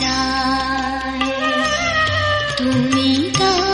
जाए तुम्हें का